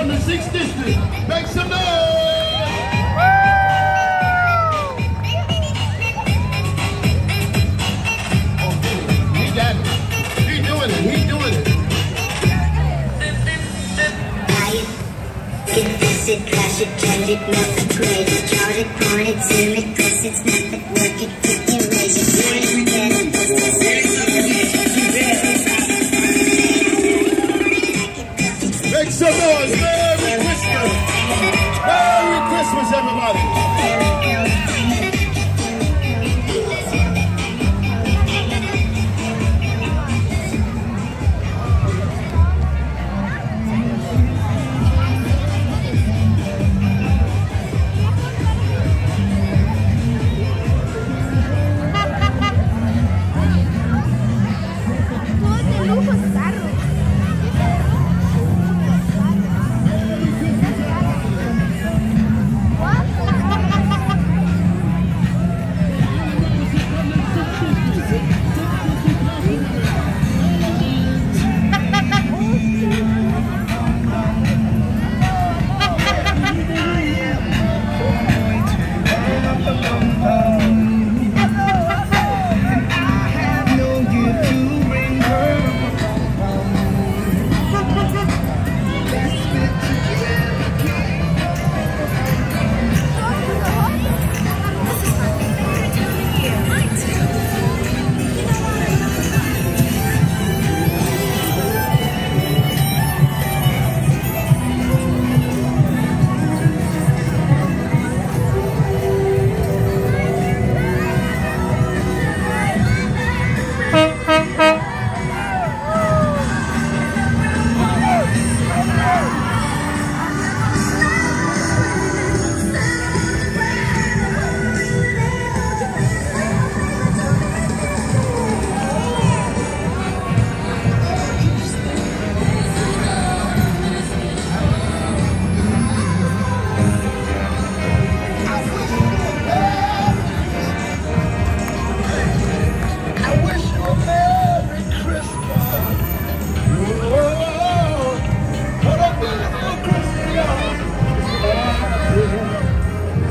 from the 6th District. Make some noise! Get it, crash it, change it, melt it, grade it, it, point it, zoom it,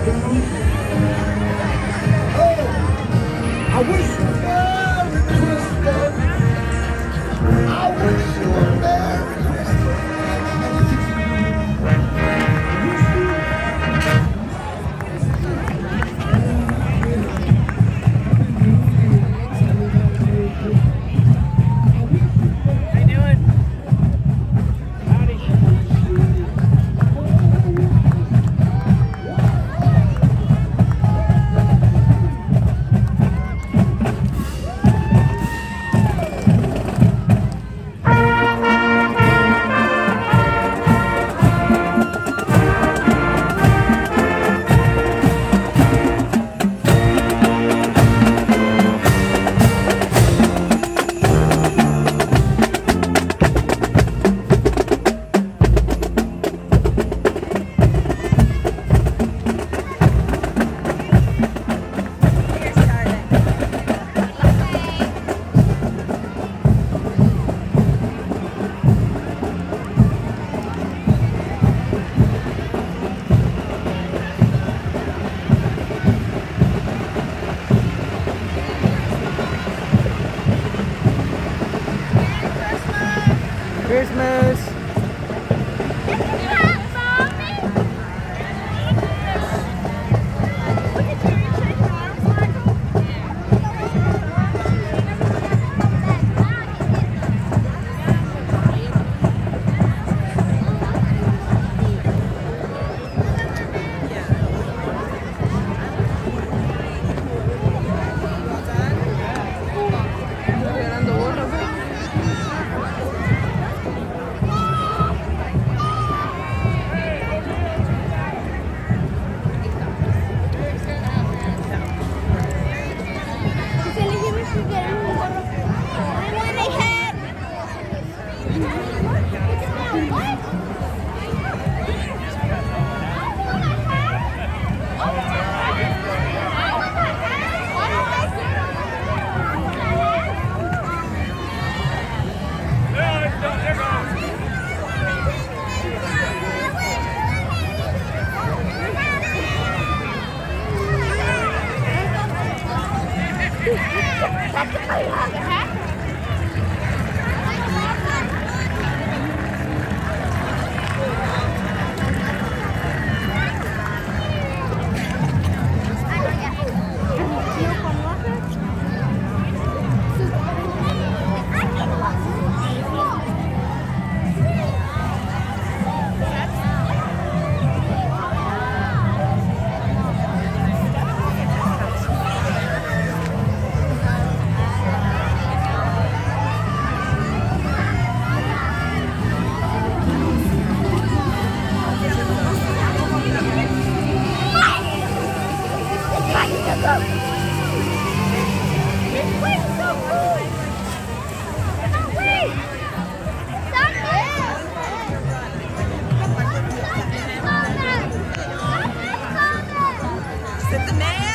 down. Oh, I wish Christmas. up. Wait, so cool. Sit the man.